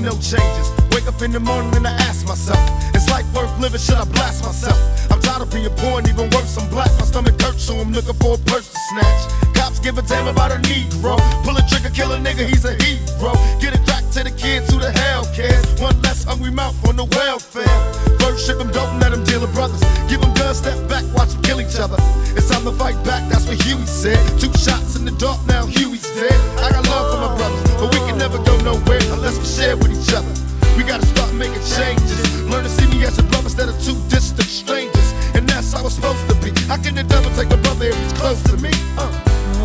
see no changes. Wake up in the morning and I ask myself, is life worth living? Should I blast myself? I'm tired of being poor and even worse, I'm black. My stomach hurts, so I'm looking for a purse to snatch. Cops give a damn about a Negro. Pull a trigger, kill a nigga, he's a hero. Get it back to the kids who the hell cares. One less hungry mouth on the welfare. First ship them, don't let them deal with brothers. Give them guns, step back, watch them kill each other. It's time to fight back, that's what Huey said. Two shots in the dark, now Huey's dead. I got love for my brothers, but we can never go nowhere unless we share with each other. We gotta start making changes. Learn to see me as a brother instead of two distant strangers. And that's how it's supposed to be. How can the devil take a brother if he's close to me? Uh.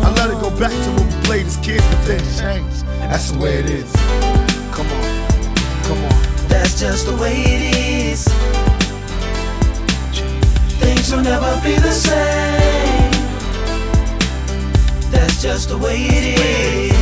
I let it go back to when we played as kids, but then changed. That's the way it is. Come on, come on. That's just the way it is. Things will never be the same. That's just the way it is.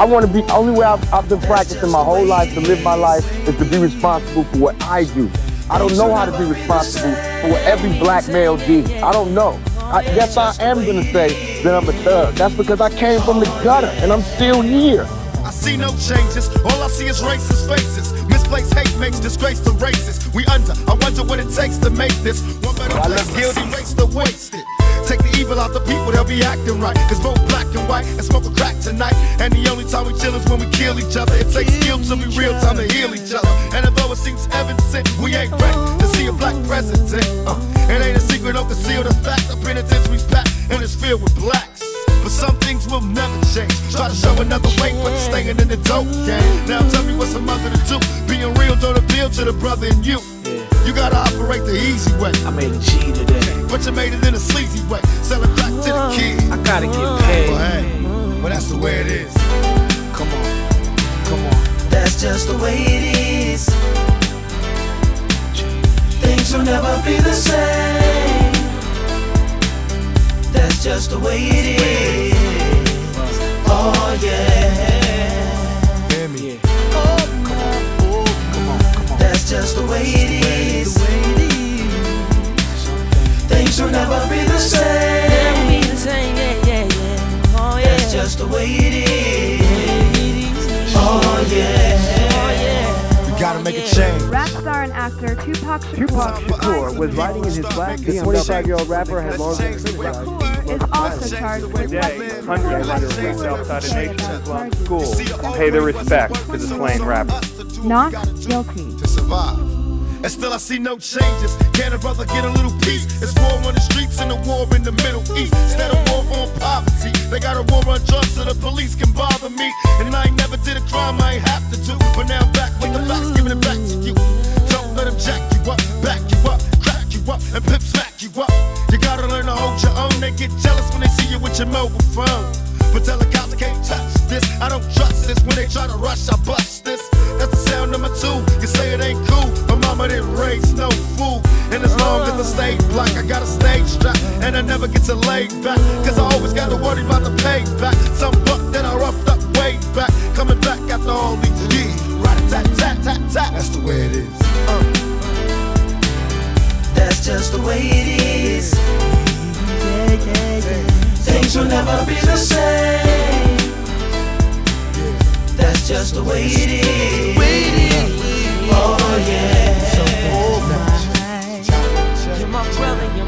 I want to be, only way I've, I've been practicing my whole life to live my life is to be responsible for what I do. I don't know how to be responsible for what every black male did. I don't know. I, yes, I am going to say that I'm a thug. That's because I came from the gutter and I'm still here. I see no changes. All I see is racist faces. Misplaced hate makes disgrace to races. We under. I wonder what it takes to make this one better I place. look Guilty race to waste it. Take the evil out the people, they'll be acting right. Cause both black and white and smoke a crack tonight. And the only time we chill is when we kill each other. It takes skill to be real time to heal each other. And although it seems evident, we ain't ready to see a black president. Uh, it ain't a secret, don't conceal the fact. The penitentiary's packed and it's filled with blacks. But some things will never change. Try to show another way, but staying in the dope game. Now tell me what's a mother to do. Being real don't appeal to the brother in you. You gotta operate the easy way. I made a G today. But you made it in a sleazy way. Sell it back to the kid. I gotta get Well, paid. hey, well, that's the way it is. Come on, come on. That's just the way it is. Things will never be the same. That's just the way it is. Make a change. Rap star and actor Tupac Tupac Shakur Shakur was riding in his black BMW. 25-year-old rapper had long been criticized. is also charged with Today, hundreds of migrants outside of Nation Islam school and pay their respects to the slain rapper. not guilty. to survive. And still I see no changes. Can a brother get a little peace? It's war on the streets and a war in the Middle East. Instead of war on poverty, they got a war on drugs so the police can bother me. And I ain't never did a crime I ain't have to do. But now I'm back with the facts, giving it back to you. Don't let them jack you up, back you up, crack you up, and pimp smack you up. You gotta learn to hold your own. They get jealous when they see you with your mobile phone. But tell the cops I can't touch this. I don't trust this. When they try to rush, I bust this. That's the sound number two. You say it ain't cool. My mama didn't raise no fool. And as long as I stay black, I got a stage strap. And I never get to lay back. Cause I always gotta worry about the payback. Some buck that I roughed up way back. Coming back after all these years. Right tat tat tat tat. That's the way it is. Uh. That's just the way it is. Things will never be the same. That's just the way it is. Oh yeah.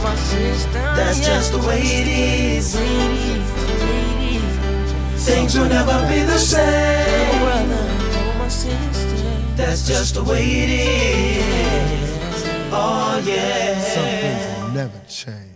My sister. That's yeah. just the way it is. Ladies, ladies, Things will never be the same. brother, you're my sister. That's just the way it is. Oh yeah. Some things will never change.